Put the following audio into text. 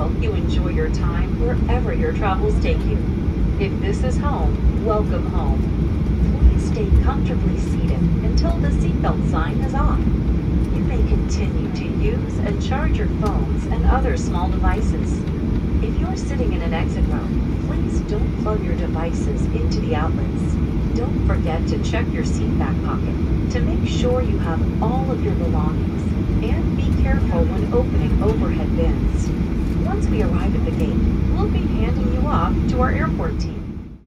hope you enjoy your time wherever your travels take you. If this is home, welcome home. Please stay comfortably seated until the seatbelt sign is on. You may continue to use and charge your phones and other small devices. If you're sitting in an exit row, please don't plug your devices into the outlets. Don't forget to check your seat back pocket to make sure you have all of your belongings and be careful when opening overhead bins.